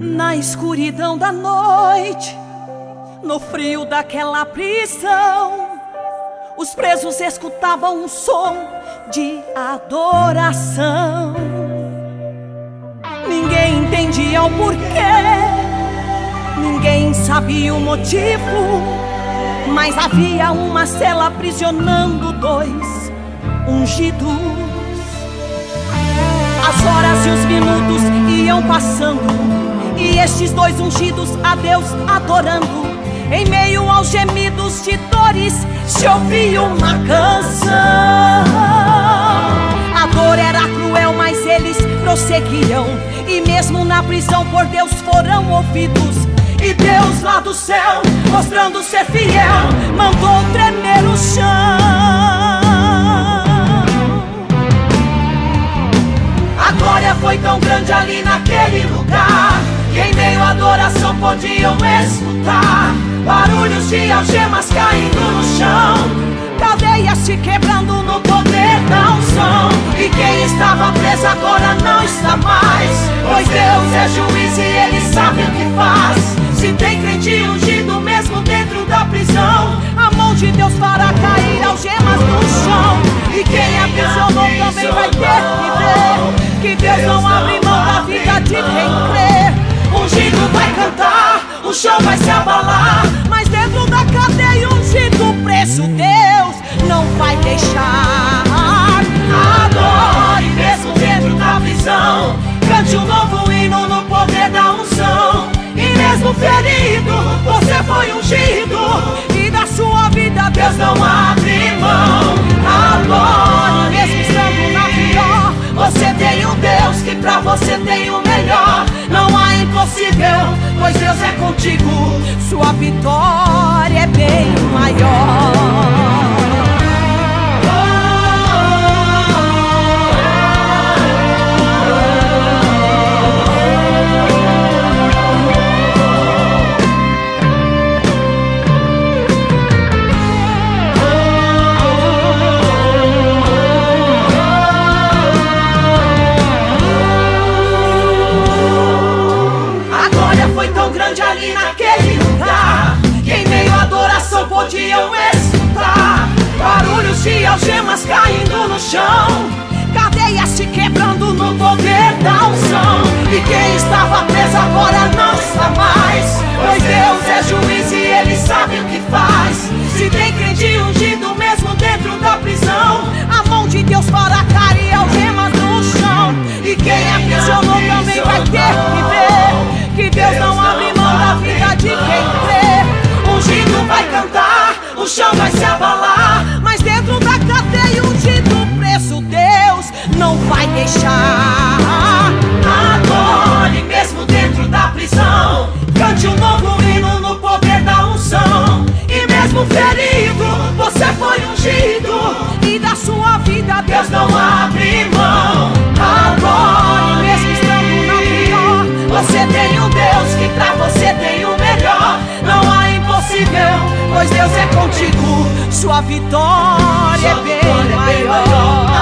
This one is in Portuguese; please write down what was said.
Na escuridão da noite, no frio daquela prisão, os presos escutavam um som de adoração. Ninguém entendia o porquê ninguém sabia o motivo, mas havia uma cela aprisionando dois ungidos. As horas e os minutos iam passando e estes dois ungidos a Deus adorando, em meio aos gemidos de dores, se ouvia uma canção. A dor era cruel, mas eles prosseguiam, e mesmo na prisão por Deus foram ouvidos. E Deus lá do céu, mostrando ser fiel, mandou tremer o chão. A glória foi tão grande ali naquele lugar que em meio à adoração podiam escutar Barulhos de algemas caindo no chão Cadeias se quebrando no poder de Deus fará cair algemas no chão E quem aprisionou também vai ter que ver Que Deus não abre mão da vida de quem crê ungido vai cantar, o chão vai se abalar. Mas dentro da cadeia, ungido preso, Deus não vai deixar. Adore mesmo dentro da prisão. Cante um novo hino no poder da unção. E mesmo ferido, você foi ungido. Você tem o melhor. Não há impossível, pois Deus é contigo. Sua vitória é bem maior. No chão, cadeias se quebrando no poder da unção. E quem estava preso agora não está mais, mesmo ferido, você foi ungido. E da sua vida, Deus não abre mão. Adore mesmo estando na pior. Você tem um Deus que pra você tem o melhor. Não há impossível pois Deus é contigo, sua vitória, sua é, bem vitória é bem maior.